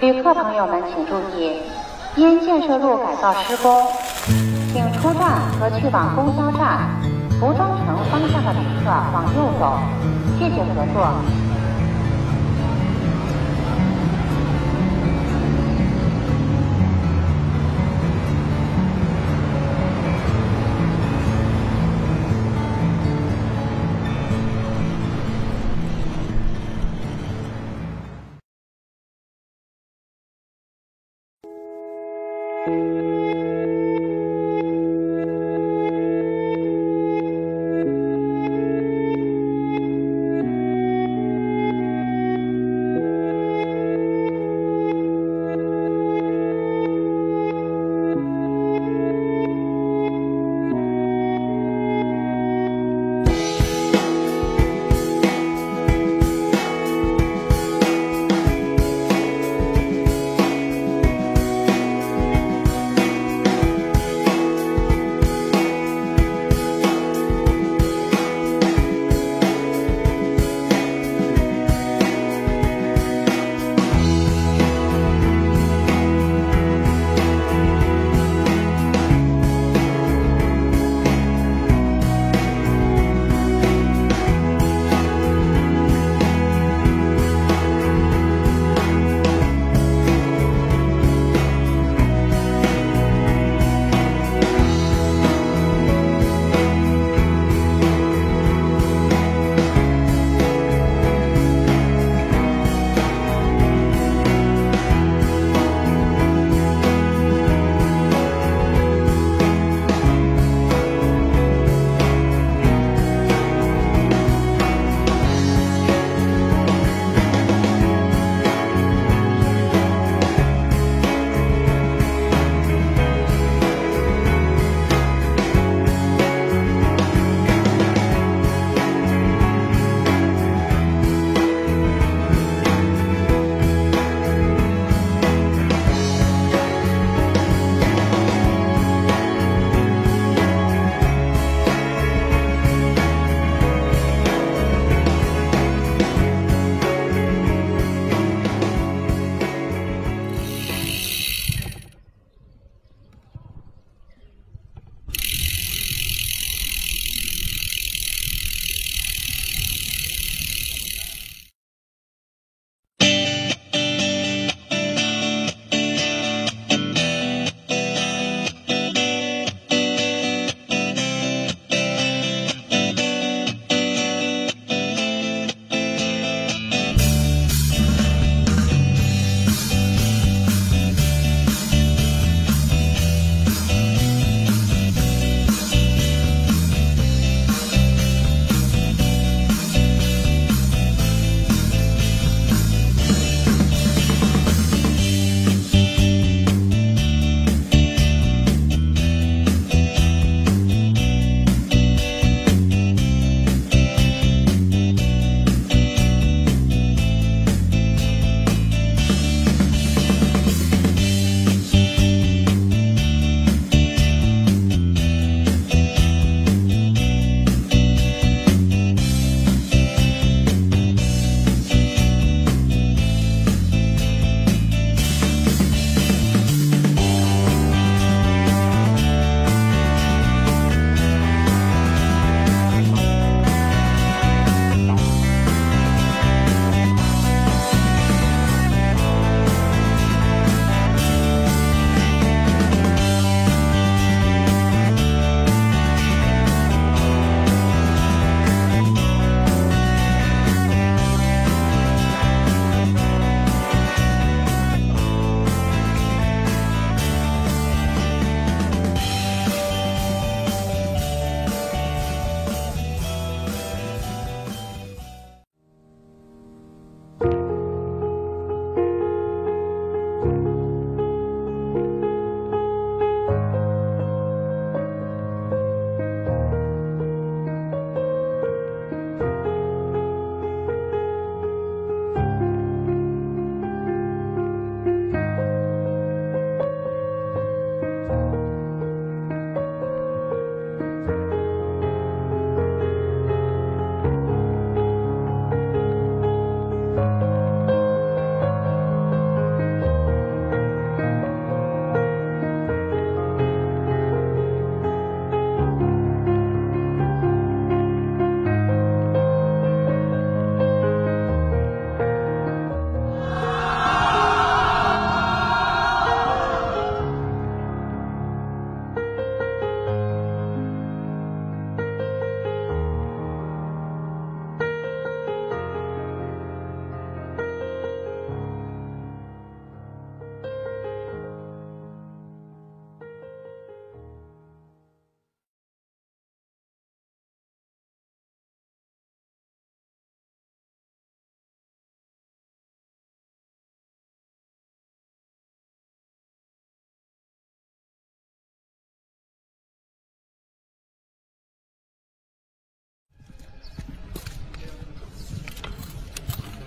旅客朋友们请注意，因建设路改造施工，请出站和去往公交站服装城方向的旅客往右走，谢谢合作。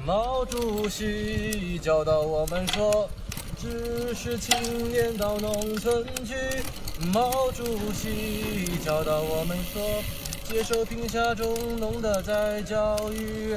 毛主席教导我们说，知识青年到农村去。毛主席教导我们说，接受贫下中农的再教育。